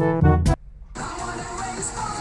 I wanna raise my